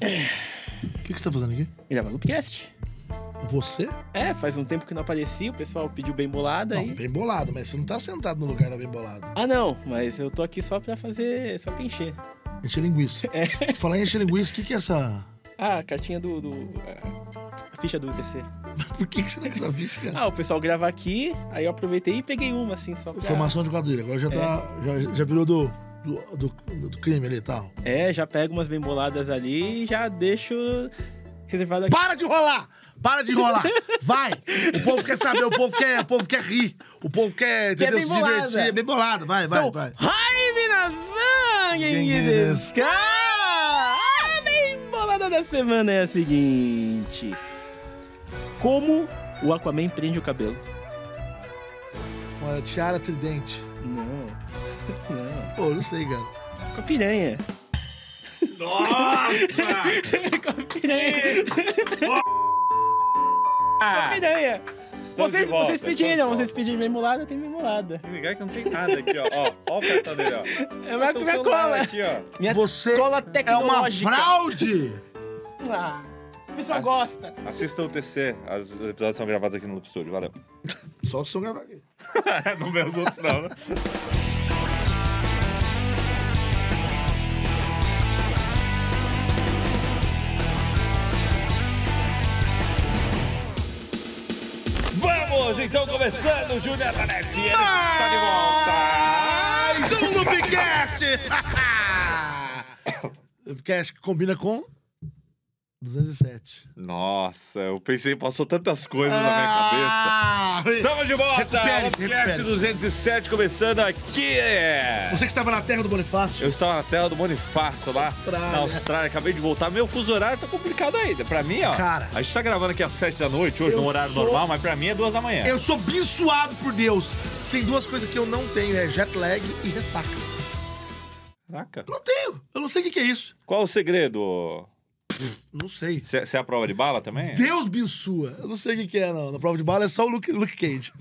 O que, que você tá fazendo aqui? Gravando o podcast. Você? É, faz um tempo que não aparecia, o pessoal pediu bem bolada Não, aí. bem bolado, mas você não tá sentado no lugar da bem bolado. Ah, não, mas eu tô aqui só pra fazer. só pra encher. Encher linguiça. É. Falar em encher linguiça, o que, que é essa. Ah, a cartinha do. do a ficha do UTC. Por que, que você tá com essa ficha, cara? Ah, o pessoal grava aqui, aí eu aproveitei e peguei uma, assim, só pra. Formação de quadrilha. Agora já tá. Já, já virou do, do, do, do crime ali e tal. É, já pego umas bem boladas ali e já deixo reservado aqui. Para de enrolar! Para de enrolar! Vai! O povo quer saber, o povo quer, o povo quer rir, o povo quer, entendeu? bem se bolada. divertir. É bem bolado. Vai, vai, Então, vai. Genki desu ka? A bem bolada da semana é a seguinte. Como o Aquaman prende o cabelo? Uma tiara tridente. Não. Não. Pô, não sei, cara. Com a piranha. Nossa! Com a piranha. Com a piranha. Vocês, volta, vocês pediram, vocês pediram bem bolada, tem volta. Ligar que não tem nada aqui, ó. Ó, ó o cartão dele, ó. É minha, Tem um minha cola. Aqui, ó. Minha Você cola é uma tecnológica. fraude! Ah, a pessoa gosta. Assista o TC. As- Os episódios são gravados aqui no Loop Studio. Valeu. Só que o som gravar aqui. não vê os outros, não, né? Vamos, então, começando o Júnior da Net. Está de volta. Mais um Loopcast! Loopcast que combina com 207. Nossa, eu pensei, passou tantas coisas na minha cabeça. Ah, Estamos de volta! Podcast recupere-se. 207 começando aqui. Você que estava na terra do Bonifácio. Eu estava na terra do Bonifácio lá Austrália. na Austrália, acabei de voltar. Meu fuso horário tá complicado ainda. Pra mim, ó. Cara. A gente tá gravando aqui às 7 da noite, hoje no horário sou- normal, mas pra mim é 2 da manhã. Eu sou abençoado por Deus. Tem duas coisas que eu não tenho, é jet lag e ressaca. Caraca. Não tenho. Eu não sei o que que é isso. Qual o segredo? Não sei. Você é a prova de bala também? Deus abençoa. Eu não sei o que que é, não. Na prova de bala é só o Luke, Luke Cage.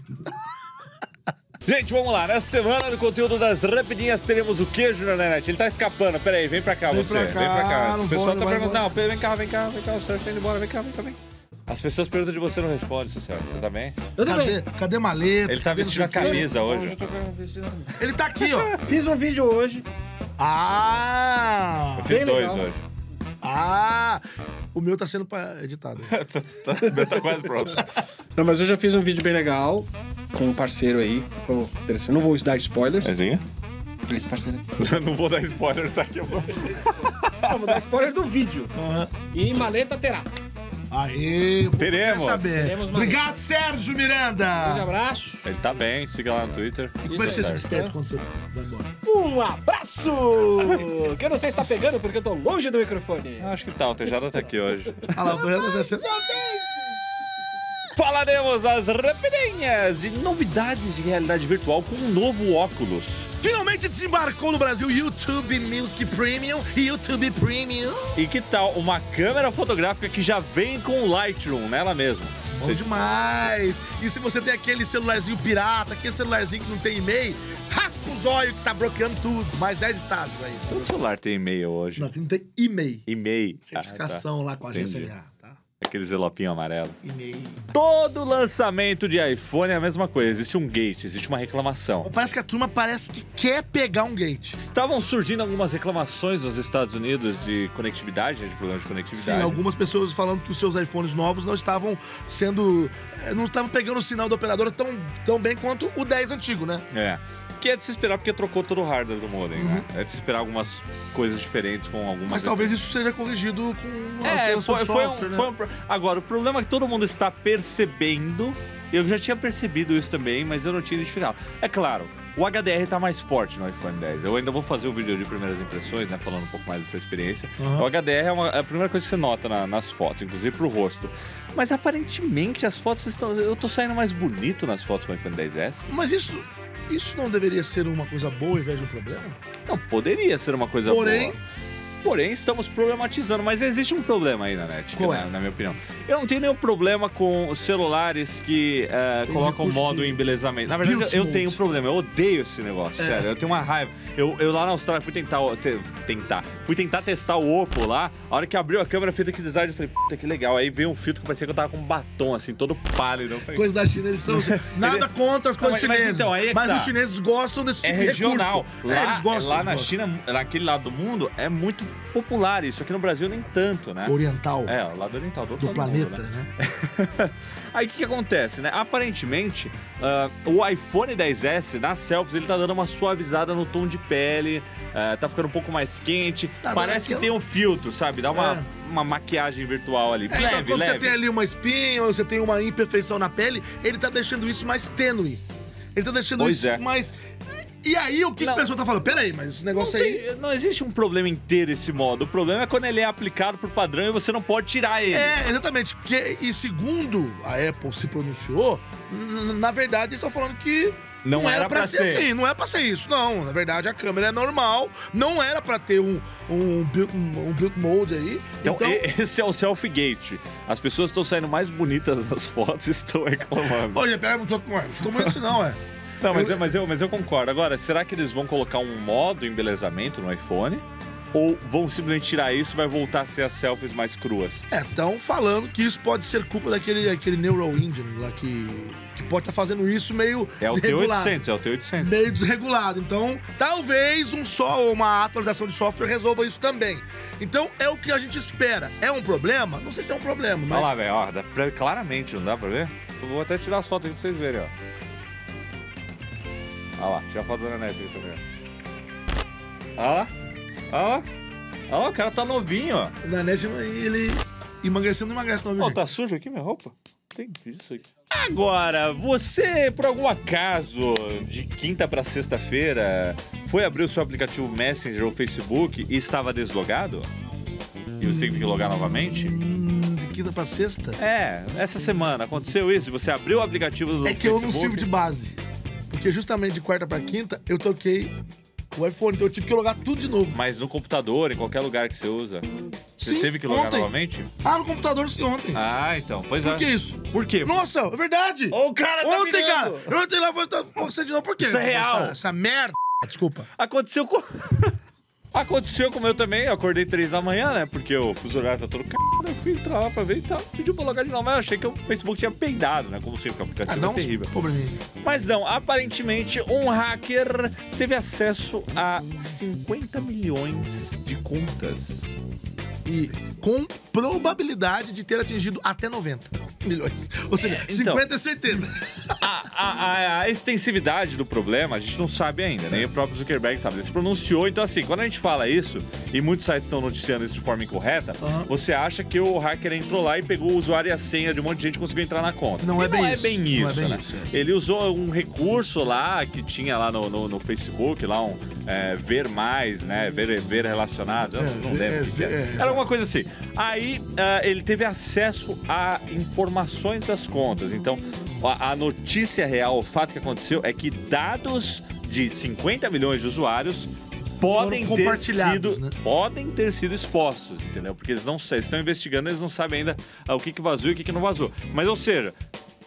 Gente, vamos lá. Nessa semana, no conteúdo das rapidinhas, teremos o queijo na net. Ele tá escapando. Pera aí, vem pra cá Vem você. pra cá, vem pra cá. O pessoal tá perguntando. Não, vem cá, vem cá, vem cá. O Sérgio tá indo embora. Vem cá, vem cá, vem. As pessoas perguntam de você não responde, seu Sérgio. Você tá bem? Eu Cadê, cadê a maleta? Ele tá Cadê vestindo a camisa hoje. Ele tá aqui, ó. Fiz um vídeo hoje. Ah! Eu fiz Bem dois legal. hoje. Ah! O meu tá sendo editado. tá, tá- tá quase pronto. Não, mas eu já fiz um vídeo bem legal com um parceiro aí. Interessante. Não vou dar spoilers. Zezinha? Esse parceiro aqui. Não vou dar spoiler, tá aqui. Não, vou dar spoiler do vídeo. Aham. E maleta terá. Povo Teremos. quer saber. Obrigado, Sérgio Grande Miranda. abraço. Ele tá bem, siga lá no Twitter. E como é que você se despede quando você vai embora? Um abraço! que eu não sei se tá pegando porque eu tô longe do microfone. Acho que tá, o Tejada tá aqui hoje. Ah lá, o projeto vai ser... Falaremos das rapidinhas e novidades de realidade virtual com um novo óculos. Finalmente desembarcou no Brasil YouTube Music Premium e YouTube Premium. E que tal uma câmera fotográfica que já vem com o Lightroom nela mesmo? Bom demais! E se você tem aquele celularzinho pirata, aquele celularzinho que não tem e-mail, raspa os olhos que tá bloqueando tudo. Mais 10 estados aí. Todo celular tem e-mail hoje. Não, que não tem e-mail. E-mail. Certificação lá com a agência Entendi. Aquele zelopinho amarelo. E-mail. Todo lançamento de iPhone é a mesma coisa. Existe um gate, existe uma reclamação. Parece que a turma parece que quer pegar um gate. Estavam surgindo algumas reclamações nos Estados Unidos de conectividade, de problemas de Sim, conectividade. algumas pessoas falando que os seus iPhones novos não estavam sendo. eh, não estavam pegando o sinal da operadora tão, tão bem quanto o 10 antigo, né? É. Que é de se esperar porque trocou todo o hardware do modem, né? É de se esperar algumas coisas diferentes com algumas. Uhum. Mas talvez isso seja corrigido com É, foi, foi software, um, né? foi um Agora, o problema é que todo mundo está percebendo. Eu já tinha percebido isso também, mas eu não tinha identificado. É claro, o HDR tá mais forte no iPhone 10. Eu ainda vou fazer um vídeo de primeiras impressões, né? Falando um pouco mais dessa experiência. Aham. O HDR é, uma- é a primeira coisa que você nota na- nas fotos, inclusive pro rosto. Mas aparentemente as fotos estão. Eu tô saindo mais bonito nas fotos com o iPhone 10S. Mas isso, isso não deveria ser uma coisa boa ao invés de um problema? Não, poderia ser uma coisa Porém, boa. Porém, estamos problematizando, mas existe um problema aí na net, Qual na, é? na minha opinião. Eu não tenho nenhum problema com os celulares que Tem colocam modo de embelezamento. Na verdade, eu mode. tenho um problema, eu odeio esse negócio, É. sério. Eu tenho uma raiva. Eu, eu lá na Austrália fui tentar, te- tentar, fui tentar testar o Oppo lá. A hora que abriu a câmera feita que design, eu falei, puta que legal. Aí veio um filtro que parecia que eu tava com um batom, assim, todo pálido. Eu falei, Coisa da China, eles são. assim, Nada contra as coisas mas- mas chinesas. então, aí é mas tá. os chineses gostam desse É tipo de regional. recurso. Lá, é, eles gostam. lá na. China, naquele lado do mundo, é muito popular isso. Aqui no Brasil nem tanto, né? Oriental. É, o lado oriental do, Do lado mundo, planeta, né? né? Aí o que, que acontece, né? Aparentemente, ah, o iPhone 10S, nas selfies, ele tá dando uma suavizada no tom de pele, ah, tá ficando um pouco mais quente. Tá Parece que aquela- tem um filtro, sabe? Dá uma, É. uma maquiagem virtual ali. É, então, leve, quando leve. você tem ali uma espinha ou você tem uma imperfeição na pele, ele tá deixando isso mais tênue. Ele tá deixando Pois isso é. mais. E aí, o que, que Não. a pessoa tá falando? Peraí, mas esse Não, negócio aí. tem- não existe um problema em ter esse modo. O problema é quando ele é aplicado por padrão e você não pode tirar ele. É, exatamente. Porque, e segundo a Apple se pronunciou, na verdade, eles estão falando que. Não era pra ser. assim, não é pra ser isso. Não, na verdade a câmera é normal. Não era pra ter um, um, build, um, um build mode aí. Então, Então, esse é o selfie gate. As pessoas estão saindo mais bonitas nas fotos e estão reclamando. olha, pera, não não ficou bonito assim, não, é. Não, mas eu, mas, eu, mas eu concordo. Agora, será que eles vão colocar um modo embelezamento no iPhone? Ou vão simplesmente tirar isso e vai voltar a ser as selfies mais cruas? É, estão falando que isso pode ser culpa daquele aquele Neural Engine lá que, que pode estar fazendo isso meio É o desregulado. T800, é o T800. Meio desregulado. Então, talvez um só uma atualização de software resolva isso também. Então, é o que a gente espera. É um problema? Não sei se é um problema, mas. Olha lá, velho, claramente, não dá pra ver? Eu vou até tirar as fotos aqui pra vocês verem, ó. Olha lá, tira a foto da Nanete aí também. Olha lá, olha lá. Olha lá, o cara tá novinho, ó. O Nanete, ele emagrecendo, não emagrece, viu, Ó, gente? tá sujo aqui minha roupa? Tem isso aqui. Agora, você, por algum acaso, de quinta pra sexta-feira, foi abrir o seu aplicativo Messenger ou Facebook e estava deslogado? E você teve que logar novamente? Hum, de quinta pra sexta? É, essa semana aconteceu isso. Você abriu o aplicativo do É que eu não Facebook. sirvo de base. Porque justamente de quarta pra quinta, eu toquei o iPhone, então eu tive que logar tudo de novo. Mas no computador, em qualquer lugar que você usa. Você Sim, teve que logar ontem. novamente? Ah, no computador sim, ontem. Ah, então. Pois é. Por que isso? Por quê? Nossa, é verdade! Ô, o cara tá Ontem, virando. cara! Entrei lá tá, você de novo, por quê? Isso é real. Essa, essa merda. Desculpa. Aconteceu com. Aconteceu com o meu também, eu acordei três da manhã, né? Porque o fuso horário tá todo c... Eu fui entrar lá pra ver e tal. Pediu pra logar de novo, mas eu achei que o Facebook tinha peidado, né? Como sempre, o Ah, aplicativo dá é uns terrível. Mas não, aparentemente um hacker teve acesso a 50 milhões de contas. E com probabilidade de ter atingido até 90 milhões. Ou seja, É, então. 50 é certeza. A, a- a- extensividade do problema a gente não sabe ainda, nem o próprio Zuckerberg sabe. Ele se pronunciou, então assim, quando a gente fala isso, e muitos sites estão noticiando isso de forma incorreta, Aham. você acha que o hacker entrou lá e pegou o usuário e a senha de um monte de gente e conseguiu entrar na conta. Não é bem não é isso. bem Não é isso, bem né? isso, é. Ele usou um recurso lá que tinha lá no, no, no Facebook, lá um é, ver mais, né? Ver, ver relacionados. Eu É, não lembro é, era. alguma coisa assim. Aí ah, ele teve acesso a informações das contas. Então, a, a notícia real, o fato que aconteceu é que dados de 50 milhões de usuários podem ter sido né? podem ter sido expostos, entendeu? Porque eles não eles estão investigando, eles não sabem ainda ah, o que, que vazou e o que, que não vazou. Mas, ou seja,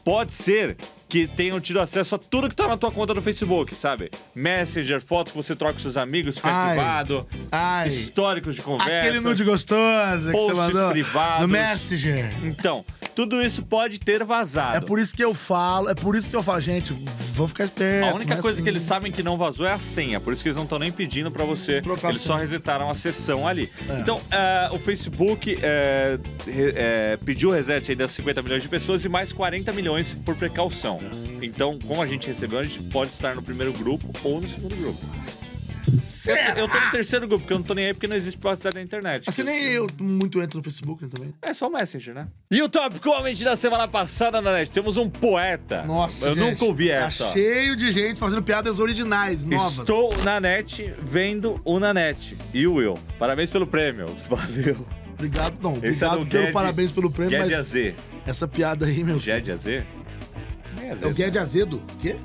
pode ser que tenham tido acesso a tudo que tá na tua conta no Facebook, sabe? Messenger, fotos que você troca com seus amigos, fica Ai. privado, Ai. históricos de conversa. Aquele nude gostoso que você mandou privados. no Messenger. Então, tudo isso pode ter vazado. É por isso que eu falo, é por isso que eu falo, gente, vamos ficar esperto. A única não é coisa assim. que eles sabem que não vazou é a senha, por isso que eles não estão nem pedindo pra você. Trocar eles só resetaram a sessão ali. É. Então, eh, o Facebook eh, pediu o reset aí das 50 milhões de pessoas e mais 40 milhões por precaução. Então, como a gente recebeu, a gente pode estar no primeiro grupo ou no segundo grupo. Eu, Será? eu tô no terceiro grupo, porque eu não tô nem aí porque não existe privacidade na internet. Assim, nem eu muito entro no Facebook né, também. É só o Messenger, né? E o Top Comment da semana passada, Nanete, temos um poeta. Nossa, Eu gente, nunca ouvi tá essa. cheio de gente fazendo piadas originais, novas. Estou na net vendo o Nanete. E o Will. Parabéns pelo prêmio. Valeu. Obrigado, não, Esse é obrigado do pelo parabéns pelo prêmio, Gued mas AZ. essa piada aí, meu filho. Gued AZ? Nem É o azedo, Gued né? Azedo. Quê?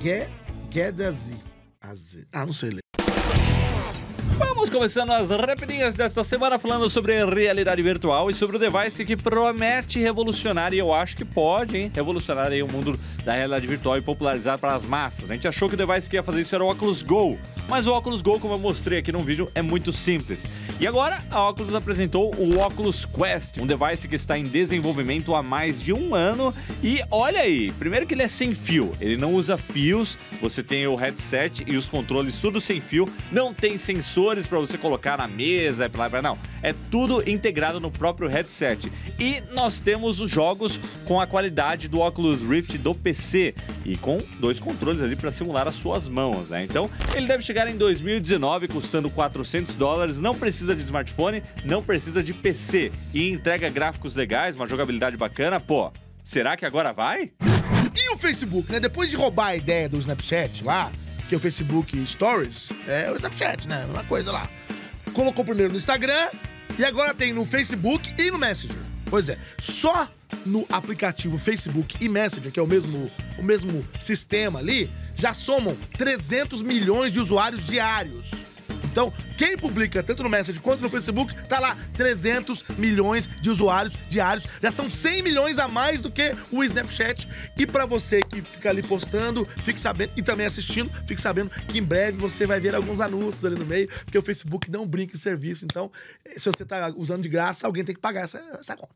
Gued, Gued Azi. Aze- Ah, não sei ler. Começando as rapidinhas desta semana falando sobre realidade virtual e sobre o device que promete revolucionar, e eu acho que pode, hein? Revolucionar aí o mundo da realidade virtual e popularizar para as massas. A gente achou que o device que ia fazer isso era o Oculus Go, mas o Oculus Go, como eu mostrei aqui no vídeo, é muito simples. E agora a Oculus apresentou o Oculus Quest, um device que está em desenvolvimento há mais de um ano. E olha aí, primeiro que ele é sem fio, ele não usa fios, você tem o headset e os controles tudo sem fio, não tem sensores para você colocar na mesa, não. É tudo integrado no próprio headset. E nós temos os jogos com a qualidade do Oculus Rift do PC e com dois controles ali para simular as suas mãos, né? Então, ele deve chegar em 2019 custando 400 dólares, não precisa de smartphone, não precisa de PC e entrega gráficos legais, uma jogabilidade bacana, pô. Será que agora vai? E o Facebook, né? Depois de roubar a ideia do Snapchat lá, que é o Facebook Stories, é o Snapchat, né? Uma coisa lá. Colocou primeiro no Instagram e agora tem no Facebook e no Messenger. Pois é, só no aplicativo Facebook e Messenger, que é o mesmo, o mesmo sistema ali, já somam 300 milhões de usuários diários. Então, quem publica tanto no Messenger quanto no Facebook, tá lá 300 milhões de usuários diários. Já são 100 milhões a mais do que o Snapchat. E para você que fica ali postando, fique sabendo e também assistindo, fique sabendo que em breve você vai ver alguns anúncios ali no meio, porque o Facebook não brinca em serviço. Então, se você tá usando de graça, alguém tem que pagar essa, essa conta.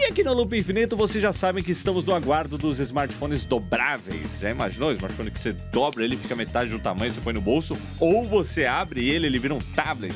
E aqui no Loop Infinito, vocês já sabem que estamos no aguardo dos smartphones dobráveis. Já imaginou? O smartphone que você dobra, ele fica metade do tamanho, você põe no bolso, ou você abre ele, ele vira um tablet.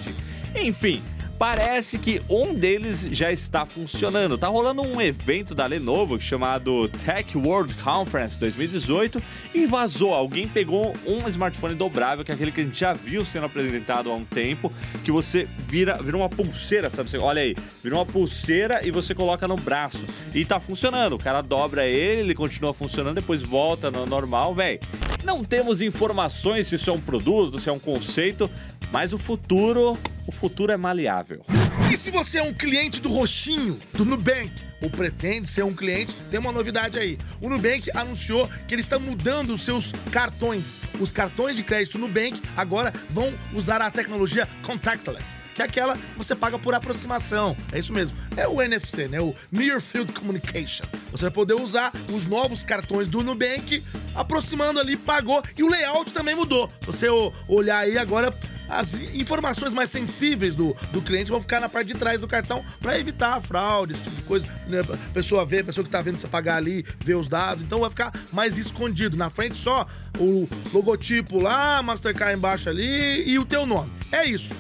Enfim, parece que um deles já está funcionando. Tá rolando um evento da Lenovo chamado Tech World Conference 2018 e vazou. Alguém pegou um smartphone dobrável, que é aquele que a gente já viu sendo apresentado há um tempo, que você vira, vira uma pulseira, sabe? Você- Olha aí, vira uma pulseira e você coloca no braço. E tá funcionando. O cara dobra ele, ele continua funcionando, depois volta no normal, véi. Não temos informações se isso é um produto, se é um conceito, mas o futuro, o futuro é maleável. E se você é um cliente do roxinho, do Nubank, ou pretende ser um cliente, tem uma novidade aí. O Nubank anunciou que ele está mudando os seus cartões. Os cartões de crédito Nubank agora vão usar a tecnologia contactless, que é aquela que você paga por aproximação. É isso mesmo. É o NFC, né? O Near Field Communication. Você vai poder usar os novos cartões do Nubank aproximando ali, pagou. E o layout também mudou. Se você olhar aí agora, as informações mais sensíveis do, do cliente vão ficar na parte de trás do cartão para evitar fraude, esse tipo de coisa. Né? A pessoa vê, a pessoa que tá vendo você pagar ali, vê os dados, então vai ficar mais escondido. Na frente só o logotipo lá, Mastercard embaixo ali e o teu nome. É isso.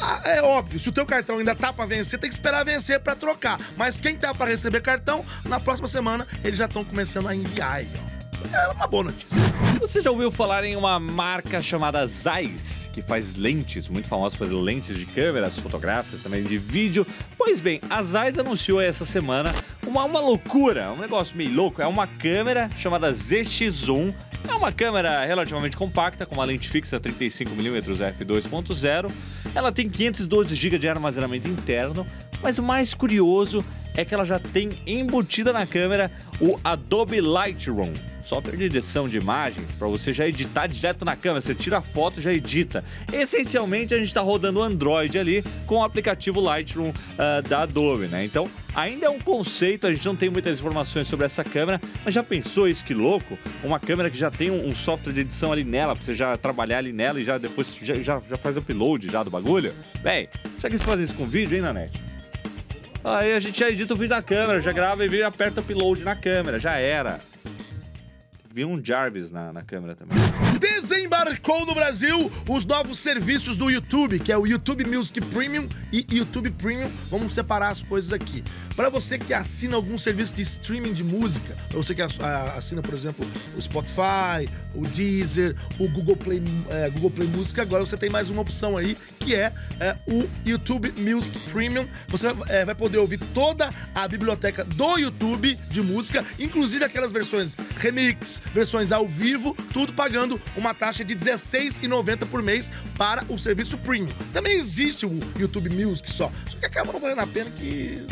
Ah, É óbvio, se o teu cartão ainda tá pra vencer, tem que esperar vencer pra trocar. Mas quem tá pra receber cartão, na próxima semana eles já estão começando a enviar aí, ó. É uma boa notícia. Você já ouviu falar em uma marca chamada Zeiss, que faz lentes, muito famosa faz lentes de câmeras fotográficas, também de vídeo? Pois bem, a Zeiss anunciou essa semana uma, uma loucura, um negócio meio louco. É uma câmera chamada ZX1. É uma câmera relativamente compacta, com uma lente fixa 35mm f2.0. Ela tem 512 GB de armazenamento interno, mas o mais curioso é que ela já tem embutida na câmera o Adobe Lightroom, software de edição de imagens para você já editar direto na câmera. Você tira a foto já edita. Essencialmente, a gente está rodando o Android ali com o aplicativo Lightroom ah, da Adobe, né? Então, ainda é um conceito, a gente não tem muitas informações sobre essa câmera, mas já pensou isso que louco? Uma câmera que já tem um, um software de edição ali nela, pra você já trabalhar ali nela e já depois já, já, já faz upload já do bagulho? Véi, já que você faz isso com vídeo, hein, Nanete? Aí a gente já edita o vídeo na câmera, já grava e aperta upload na câmera, já era. Vi um Jarvis na, na câmera também. Desembarcou no Brasil os novos serviços do YouTube, que é o YouTube Music Premium e YouTube Premium. Vamos separar as coisas aqui. Para você que assina algum serviço de streaming de música, para você que assina, por exemplo, o Spotify, o Deezer, o Google Play, é, Google Play Music, agora você tem mais uma opção aí, que é, é, o YouTube Music Premium. Você é, vai poder ouvir toda a biblioteca do YouTube de música, inclusive aquelas versões remix, versões ao vivo, tudo pagando uma taxa de R$16,90 por mês para o serviço Premium. Também existe o YouTube Music só, só que acaba não valendo a pena que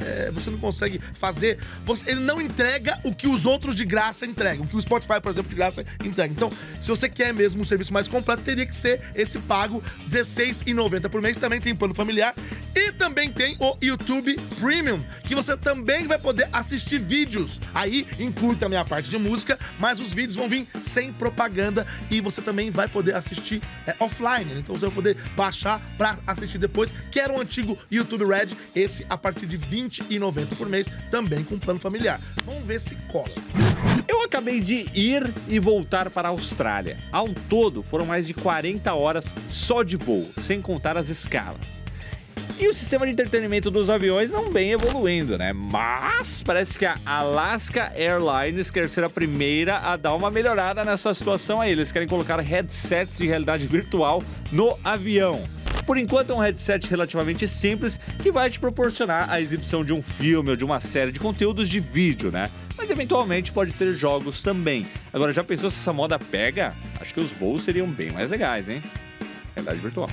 é, você não consegue fazer. você- ele não entrega o que os outros de graça entregam, o que o Spotify, por exemplo, de graça entrega. Então, se você quer mesmo um serviço mais completo, teria que ser esse pago R$16,90 por mês. Também tem plano familiar. E também tem o YouTube Premium, que você também vai poder assistir vídeos. Aí inclui também a parte de música, mas os vídeos vão vir sem propaganda e você também vai poder assistir é, offline. né? Então você vai poder baixar pra assistir depois, que era o antigo YouTube Red, esse a partir de R$20,90 por mês, também com plano familiar. Vamos ver se cola. Eu acabei de ir e voltar para a Austrália. Ao todo, foram mais de 40 horas só de voo, sem contar as escalas. E o sistema de entretenimento dos aviões não vem evoluindo, né? Mas parece que a Alaska Airlines quer ser a primeira a dar uma melhorada nessa situação aí. Eles querem colocar headsets de realidade virtual no avião. Por enquanto é um headset relativamente simples que vai te proporcionar a exibição de um filme ou de uma série de conteúdos de vídeo, né? Mas eventualmente pode ter jogos também. Agora, já pensou se essa moda pega? Acho que os voos seriam bem mais legais, hein? Realidade virtual.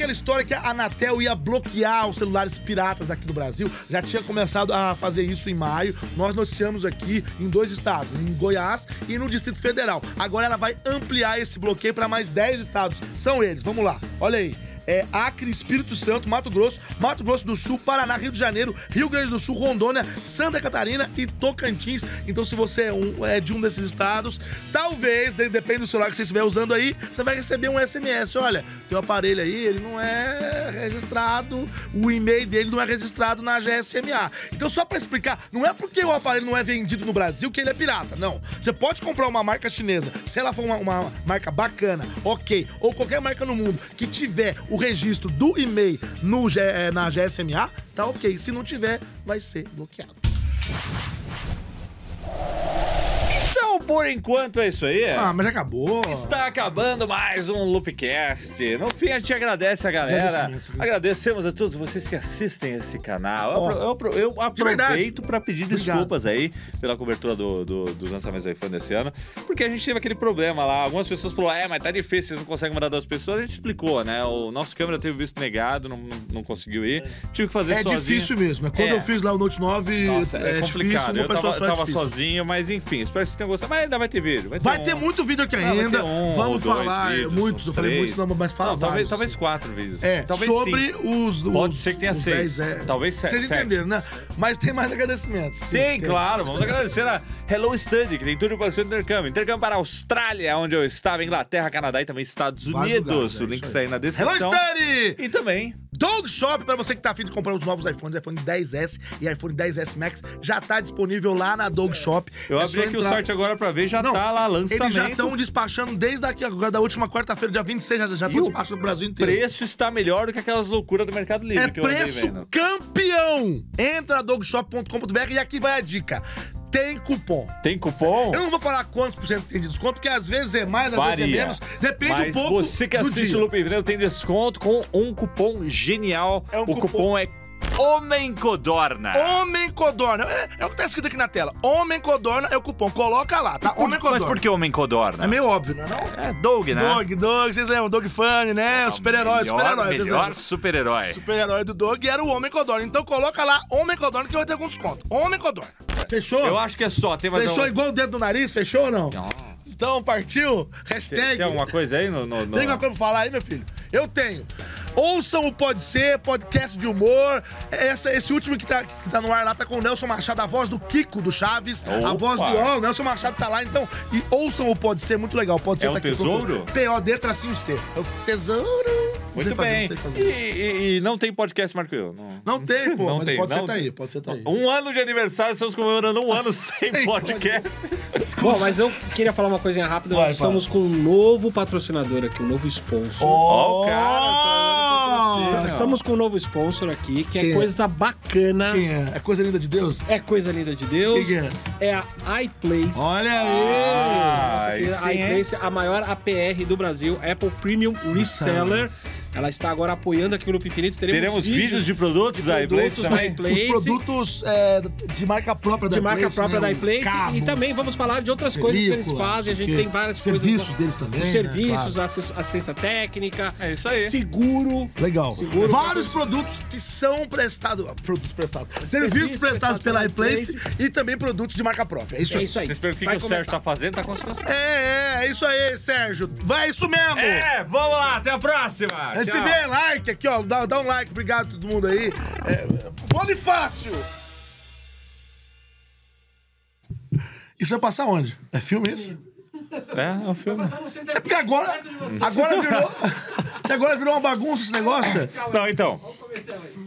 Daquela história que a Anatel ia bloquear os celulares piratas aqui no Brasil? Já tinha começado a fazer isso em maio. Nós noticiamos aqui em dois estados, em Goiás e no Distrito Federal. Agora ela vai ampliar esse bloqueio para mais 10 estados. São eles, vamos lá, olha aí. É Acre, Espírito Santo, Mato Grosso, Mato Grosso do Sul, Paraná, Rio de Janeiro, Rio Grande do Sul, Rondônia, Santa Catarina e Tocantins. Então, se você é, um- é de um desses estados, talvez, de- depende do celular que você estiver usando aí, você vai receber um SMS. Olha, teu aparelho aí, ele não é registrado, o e-mail dele não é registrado na GSMA. Então, só pra explicar, não é porque o aparelho não é vendido no Brasil que ele é pirata, não. Você pode comprar uma marca chinesa, se ela for uma, uma marca bacana, ok, ou qualquer marca no mundo que tiver o registro do e-mail no, eh, na GSMA, tá ok. Se não tiver, vai ser bloqueado. Por enquanto é isso aí. Ah, mas acabou. Está acabando mais um Loopcast. No fim, a gente agradece a galera. Agradecemos a todos vocês que assistem esse canal. Eu apro- eu, eu verdade. aproveito para pedir Obrigado. desculpas aí pela cobertura do- do- dos lançamentos do iPhone desse ano, porque a gente teve aquele problema lá. Algumas pessoas falaram, é, mas tá difícil, vocês não conseguem mandar duas pessoas. A gente explicou, né? O nosso câmera teve visto negado, não, não- conseguiu ir. Tive que fazer É sozinho. difícil mesmo. É quando É. eu fiz lá o Note 9, Nossa, é, é, complicado. difícil, eu tava, só é tava difícil. sozinho, mas enfim, espero que vocês tenham gostado. Mas ainda vai ter vídeo. Vai ter, Vai um- ter muito vídeo aqui Não, ainda. ter um Vamos dois falar, vídeos, muitos, eu falei muitos, não, mas fala Não, talvez, vários. talvez quatro vídeos. É, talvez sobre cinco. os, os. Pode ser que tenha seis. 10, é. Talvez se- Vocês sete. entenderam, né? Mas tem mais agradecimentos. Sim, tem. claro. Vamos agradecer a Hello Study, que tem tudo para o seu intercâmbio. Intercâmbio para a Austrália, onde eu estava, Inglaterra, Canadá e também Estados Vários Unidos. lugares, é o link isso está aí na Hello descrição. Study! E também Dog Shop, pra você que tá afim de comprar os novos iPhones, iPhone 10S e iPhone 10S Max, já tá disponível lá na Dog Shop. eu É abri aqui o entrar- site agora para ver, já Não, tá lá lançamento. Eles já estão despachando desde aqui, agora da última quarta-feira, dia 26, já já estão o despachando no Brasil O inteiro. preço está melhor do que aquelas loucuras do Mercado Livre É andei preço campeão! Entra na dogshop.com.br e aqui vai a dica. Tem cupom. Tem cupom? Eu não vou falar quantos por cento tem de desconto, porque às vezes é mais, às vezes é Varia. menos. Depende Mas um pouco você que do assiste dia. o Loop tem desconto com um cupom genial. É um o cupom- cupom é Homem Codorna. Homem Codorna. É, é o que tá escrito aqui na tela. Homem Codorna é o cupom. Coloca lá, tá? Homem Codorna. Mas por que Homem Codorna? É meio óbvio, não é não? É Doug, né? Dog, Dog, vocês lembram? Dog Funny, né? Super-herói, Melhor- super-herói. vocês Melhor super-herói. Super-herói do Dog era o Homem Codorna. Então coloca lá Homem Codorna que vai ter algum desconto. Homem Codorna. Fechou? Eu acho que é só. Tem mais Fechou igual o dedo do nariz? Fechou ou não? Então partiu. Hashtag. Tem, tem alguma coisa aí no... no, no... Tem alguma coisa pra falar aí, meu filho? Eu tenho. Ouçam o Pode Ser, podcast de humor. Essa, esse último que tá, que tá no ar lá tá com o Nelson Machado, a voz do Kiko do Chaves, a Opa! voz do Ó, o Nelson Machado tá lá, então. E ouçam o Pode Ser, muito legal. Pode Ser É um tá aqui. tesouro? POD tracinho C. É o tesouro. Sei Muito fazer, bem. não sei fazer. E, e- e não tem podcast Marco eu. Não, Não tem, pô, Não mas tem, pode não- ser tá aí, pode ser tá aí. Um ano de aniversário, estamos comemorando um ano sem Sem podcast. Bom, mas eu queria falar uma coisinha rápida. Vai, Nós estamos com um novo patrocinador aqui, um novo sponsor. Ó, o cara, tá Estamos com um novo sponsor aqui, que é Quem é? coisa bacana. Quem é? É coisa linda de Deus? É coisa linda de Deus. Quem é? É a iPlace. Olha aí! Ah, é a iPlace, a maior APR do Brasil, Apple Premium Reseller. Ela está agora apoiando aqui o Grupo Infinito. Teremos, Teremos vídeos de produtos da produtos iPlace da também. iPlace. Os produtos é, de marca própria da de marca iPlace, própria né? da iPlace. Cabos, E também vamos falar de outras coisas que eles fazem. A gente tem várias Serviços coisas. deles também, Os né? serviços, Claro. assis- assistência técnica. É isso aí. Seguro. Legal. Seguro Vários produtos que são prestados. Produtos prestados. Serviços Serviços prestados pela iPlace e também produtos de marca própria. É isso É aí. isso aí. Vocês perguntam o que, o Sérgio começar. tá fazendo, tá conseguindo. É, é, é isso aí, Sérgio. Vai, é isso mesmo. É, vamos lá, até a próxima. A gente se Tchau. vê, like aqui, ó. Dá, dá um like, obrigado a todo mundo aí. É, Bonifácio! Isso vai passar onde? É filme isso? É, é um filme. É porque agora. Agora virou. que agora virou uma bagunça esse negócio. Não, então.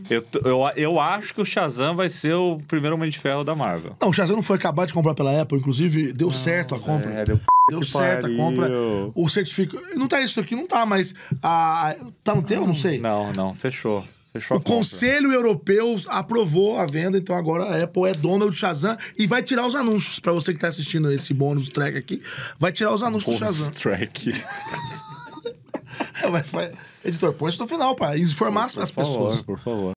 Eu, eu, eu acho que o Shazam vai ser o primeiro Homem de Ferro da Marvel. Não, o Shazam não foi acabar de comprar pela Apple, inclusive deu certo a compra. É, deu Deu que certo a pariu. compra. O certificado. Não tá isso aqui, não tá, mas. A... Tá no teu? Não sei. Não, não, fechou. Fechou O a. Conselho Europeu aprovou a venda, então agora a Apple é dona do Shazam e vai tirar os anúncios. Pra você que tá assistindo esse bônus track aqui, vai tirar os anúncios do Bonus Shazam. track. Vai- vai- Editor, põe isso no final pra informar as Por as favor, pessoas. por favor.